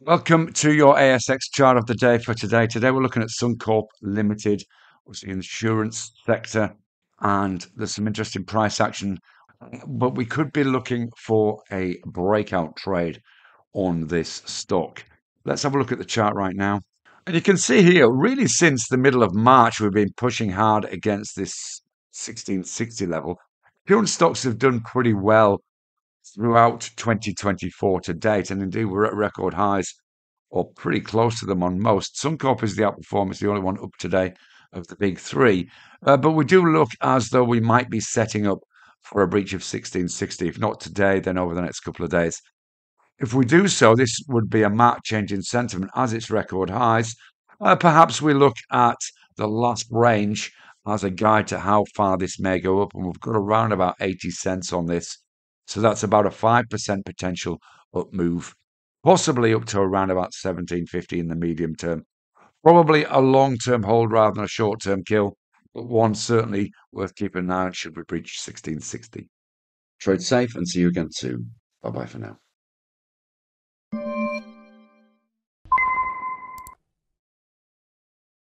Welcome to your ASX chart of the day for today. Today we're looking at Suncorp Limited, obviously insurance sector, and there's some interesting price action. But we could be looking for a breakout trade on this stock. Let's have a look at the chart right now. And you can see here, really since the middle of March, we've been pushing hard against this 1660 level. Current stocks have done pretty well throughout 2024 to date, and indeed we're at record highs or pretty close to them on most. Suncorp is the outperformer, it's the only one up today of the big three. Uh, but we do look as though we might be setting up for a breach of 1660, if not today, then over the next couple of days. If we do so, this would be a marked change in sentiment as its record highs. Uh, perhaps we look at the last range as a guide to how far this may go up, and we've got around about 80 cents on this. So that's about a 5% potential up move, possibly up to around about 1750 in the medium term. Probably a long term hold rather than a short term kill, but one certainly worth keeping an eye on should we breach 1660. Trade safe and see you again soon. Bye bye for now.